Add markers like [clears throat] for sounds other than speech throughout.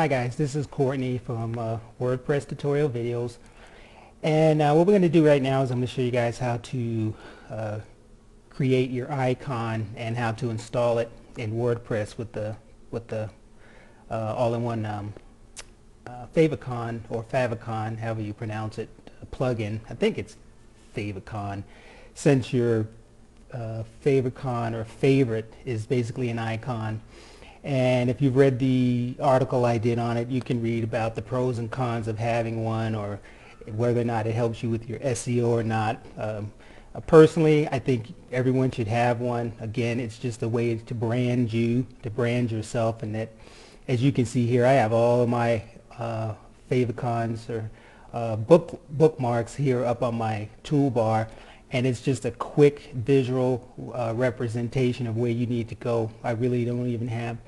Hi guys, this is Courtney from uh, WordPress tutorial videos. And uh, what we're going to do right now is I'm going to show you guys how to uh, create your icon and how to install it in WordPress with the with the uh, all-in-one um, uh, favicon or favicon however you pronounce it plugin. I think it's favicon. Since your uh, favicon or favorite is basically an icon and if you've read the article I did on it, you can read about the pros and cons of having one or whether or not it helps you with your SEO or not. Um, uh, personally, I think everyone should have one. Again, it's just a way to brand you, to brand yourself. And that, as you can see here, I have all of my uh, favicons or uh, book bookmarks here up on my toolbar and it's just a quick visual uh, representation of where you need to go. I really don't even have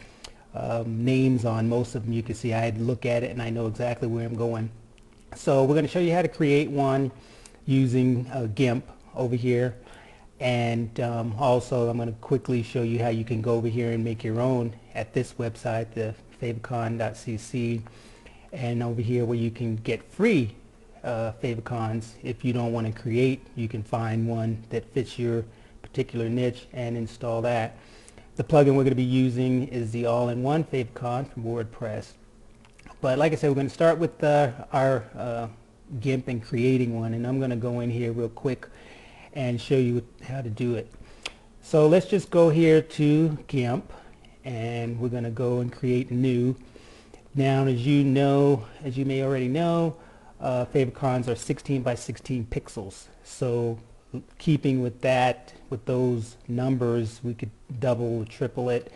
um, names on most of them. You can see I look at it and I know exactly where I'm going. So we're going to show you how to create one using uh, GIMP over here and um, also I'm going to quickly show you how you can go over here and make your own at this website the favicon.cc and over here where you can get free uh, favicons. If you don't want to create, you can find one that fits your particular niche and install that. The plugin we're going to be using is the all-in-one favicon from WordPress. But like I said, we're going to start with uh, our uh, GIMP and creating one. And I'm going to go in here real quick and show you how to do it. So let's just go here to GIMP and we're going to go and create a new. Now as you know, as you may already know, uh, favicons are 16 by 16 pixels. So keeping with that, with those numbers, we could double, triple it.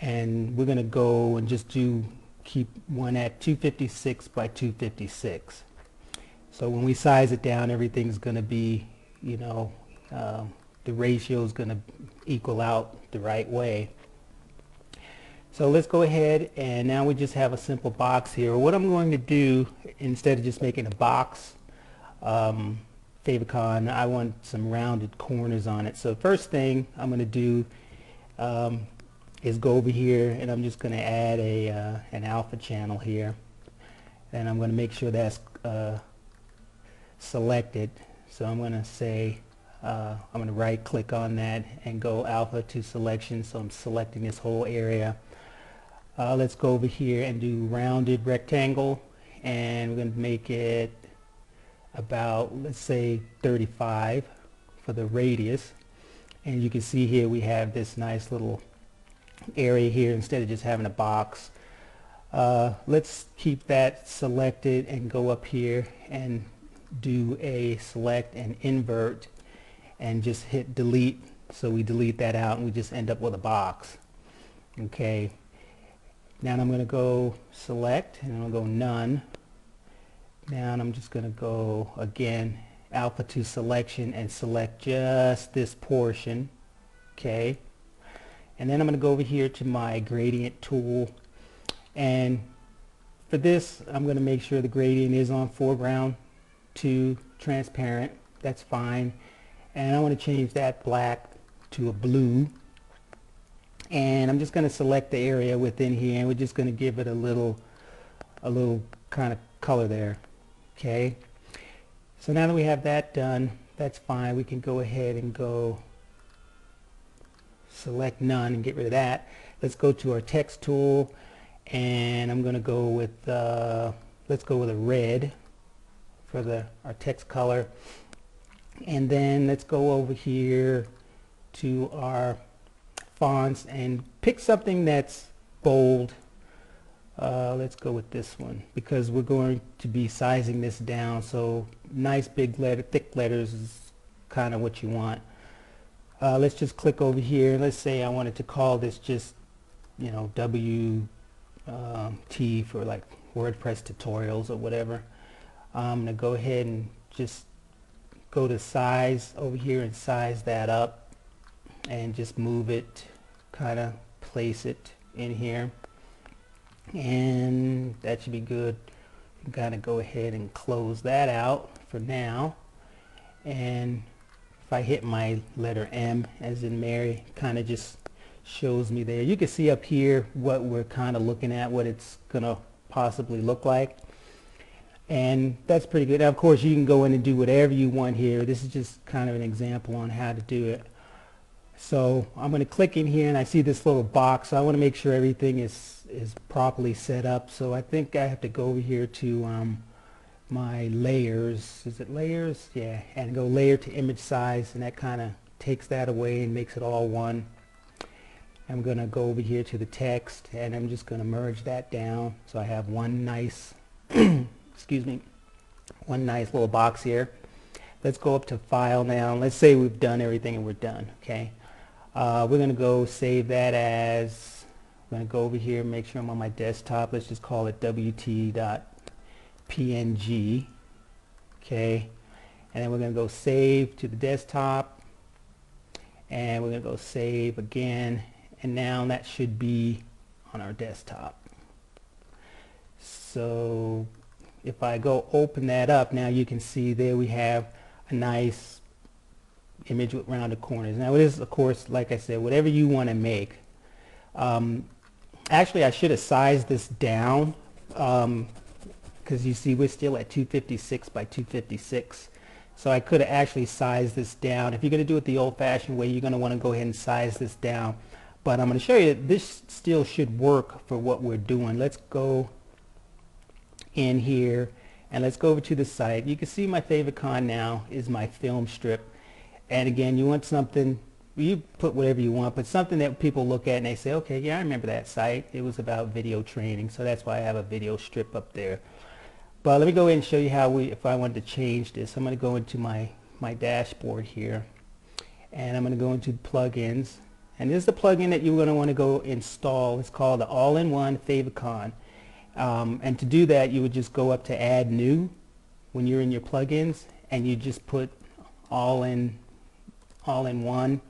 And we're going to go and just do keep one at 256 by 256. So when we size it down, everything's going to be, you know, um, the ratio is going to equal out the right way. So let's go ahead and now we just have a simple box here. What I'm going to do instead of just making a box um, favicon, I want some rounded corners on it. So first thing I'm going to do um, is go over here and I'm just going to add a uh, an alpha channel here and I'm going to make sure that's uh, selected. So I'm going to say uh, I'm going to right click on that and go alpha to selection so I'm selecting this whole area uh, let's go over here and do rounded rectangle and we're going to make it about let's say 35 for the radius. And you can see here we have this nice little area here instead of just having a box. Uh, let's keep that selected and go up here and do a select and invert and just hit delete. So we delete that out and we just end up with a box. Okay now I'm going to go select and I'll go none. Now I'm just going to go again alpha to selection and select just this portion. Okay. And then I'm going to go over here to my gradient tool and for this I'm going to make sure the gradient is on foreground to transparent. That's fine. And I want to change that black to a blue and I'm just going to select the area within here and we're just going to give it a little a little kind of color there okay? So now that we have that done that's fine. We can go ahead and go select none and get rid of that. Let's go to our text tool and I'm going to go with uh, let's go with a red for the our text color. And then let's go over here to our fonts and pick something that's bold. Uh, let's go with this one because we're going to be sizing this down. So nice big letter thick letters is kind of what you want. Uh, let's just click over here. Let's say I wanted to call this just you know WT um, for like WordPress tutorials or whatever. I'm gonna go ahead and just go to size over here and size that up and just move it kind of place it in here. And that should be good. Of go ahead and close that out for now. And if I hit my letter M as in Mary kind of just shows me there. You can see up here what we're kind of looking at what it's gonna possibly look like. And that's pretty good. Now, of course you can go in and do whatever you want here. This is just kind of an example on how to do it so I'm going to click in here and I see this little box. So I want to make sure everything is is properly set up. So I think I have to go over here to um, my layers. Is it layers? Yeah and go layer to image size and that kind of takes that away and makes it all one. I'm going to go over here to the text and I'm just going to merge that down. So I have one nice [clears throat] excuse me one nice little box here. Let's go up to file now. Let's say we've done everything and we're done okay uh, we're going to go save that as I'm going to go over here make sure I'm on my desktop. Let's just call it wt.png okay? And then we're going to go save to the desktop. And we're going to go save again. And now that should be on our desktop. So if I go open that up now you can see there we have a nice image with rounded corners now it is of course like I said whatever you want to make um, actually I should have sized this down because um, you see we're still at 256 by 256 so I could have actually sized this down if you're going to do it the old-fashioned way you're going to want to go ahead and size this down but I'm going to show you that this still should work for what we're doing. Let's go in here and let's go over to the site. You can see my favicon now is my film strip. And again, you want something, you put whatever you want, but something that people look at and they say, okay, yeah, I remember that site. It was about video training, so that's why I have a video strip up there. But let me go ahead and show you how we, if I wanted to change this, I'm going to go into my, my dashboard here. And I'm going to go into plugins and this is the plugin that you're going to want to go install. It's called the All-in-One Favicon. Um, and to do that, you would just go up to Add New when you're in your plugins, and you just put All-in All-in-One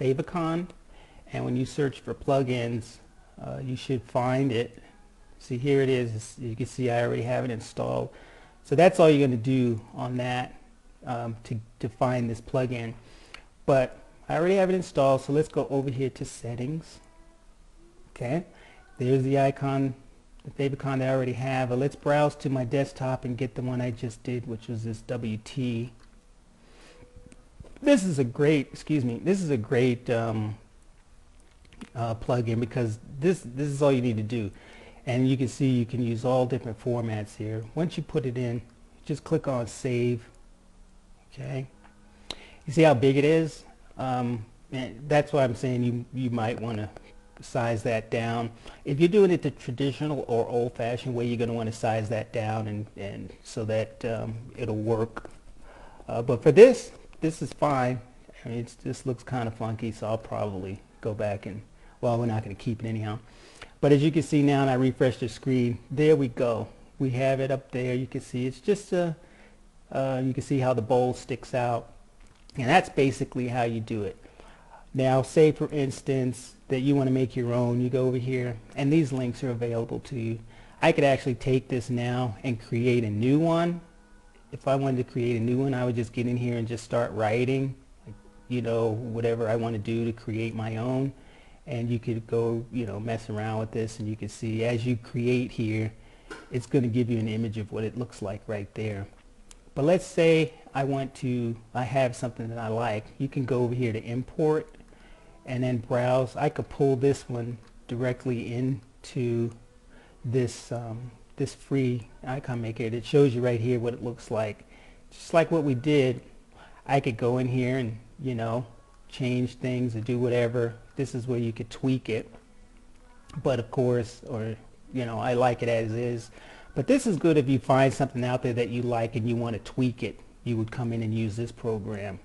Favicon. And when you search for plugins, uh, you should find it. See, here it is. You can see I already have it installed. So that's all you're going to do on that um, to, to find this plugin. But I already have it installed so let's go over here to settings okay there's the icon the favicon that I already have but let's browse to my desktop and get the one I just did which was this WT this is a great excuse me this is a great um, uh, plugin because this this is all you need to do and you can see you can use all different formats here once you put it in just click on save okay you see how big it is um, that's why I'm saying you, you might want to size that down. If you're doing it the traditional or old-fashioned way, you're going to want to size that down and, and so that um, it'll work. Uh, but for this, this is fine. I mean, it just looks kind of funky, so I'll probably go back and, well, we're not going to keep it anyhow. But as you can see now, and I refresh the screen, there we go. We have it up there. You can see it's just a, uh, you can see how the bowl sticks out. And that's basically how you do it. Now say for instance that you want to make your own, you go over here and these links are available to you. I could actually take this now and create a new one. If I wanted to create a new one I would just get in here and just start writing you know whatever I want to do to create my own and you could go you know mess around with this and you can see as you create here it's going to give you an image of what it looks like right there. But let's say I want to, I have something that I like. You can go over here to import and then browse. I could pull this one directly into this um, this free icon maker. It shows you right here what it looks like. Just like what we did, I could go in here and, you know, change things or do whatever. This is where you could tweak it. But of course, or, you know, I like it as is. But this is good if you find something out there that you like and you want to tweak it. You would come in and use this program.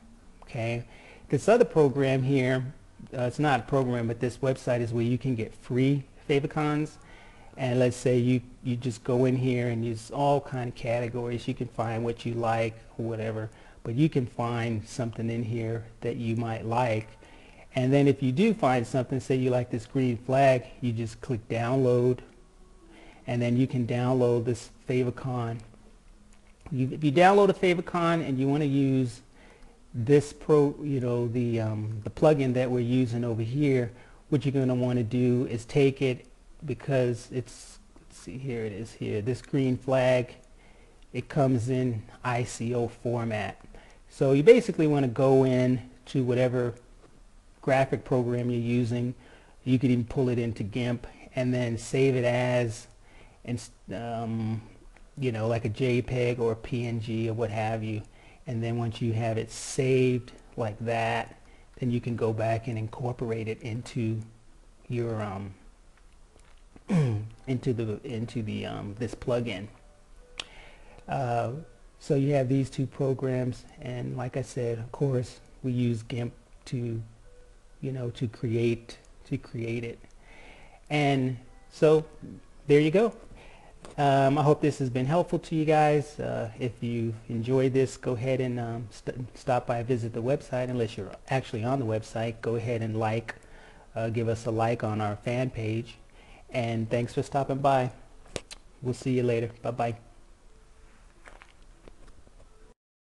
Okay. This other program here, uh, it's not a program, but this website is where you can get free favicons. And let's say you, you just go in here and use all kind of categories. You can find what you like or whatever. But you can find something in here that you might like. And then if you do find something, say you like this green flag, you just click download and then you can download this favicon. You, if you download a favicon and you want to use this pro, you know, the um, the plugin that we're using over here, what you're going to want to do is take it because it's let's see here it is here. This green flag it comes in ICO format. So you basically want to go in to whatever graphic program you're using. You could even pull it into GIMP and then save it as and um, you know like a JPEG or a PNG or what have you. And then once you have it saved like that then you can go back and incorporate it into your um, [clears throat] into the into the um, this plugin. Uh, so you have these two programs, and like I said, of course, we use GIMP to, you know, to create to create it. And so there you go. Um, I hope this has been helpful to you guys. Uh, if you enjoyed this, go ahead and um, st stop by visit the website. Unless you're actually on the website, go ahead and like, uh, give us a like on our fan page. And thanks for stopping by. We'll see you later. Bye-bye.